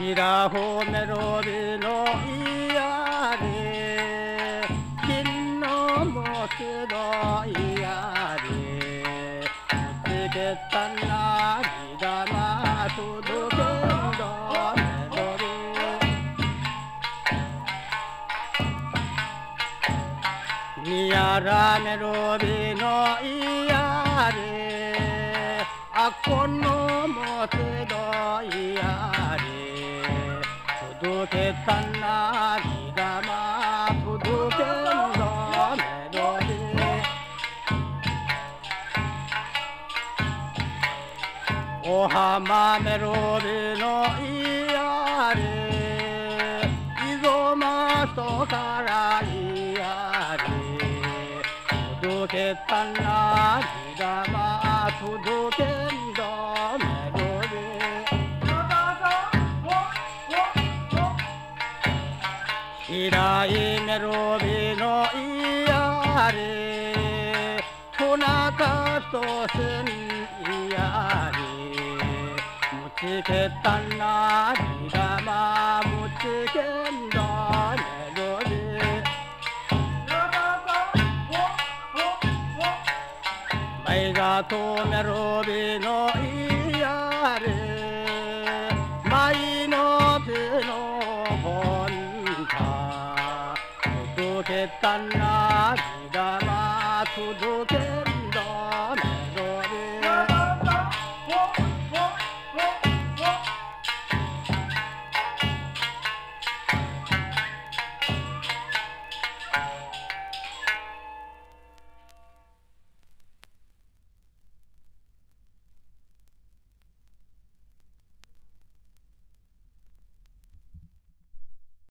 ひらほメロビのいやれ金のもつどい届けた涙が届けるぞメロディーお浜メロディーの ER いぞまとから ER 届けた涙が届けるぞメロディー平いメロビのいやれ。トナカとせんいやれ。むつけたなりがまむつけんだメロビバイガとメロビのい干。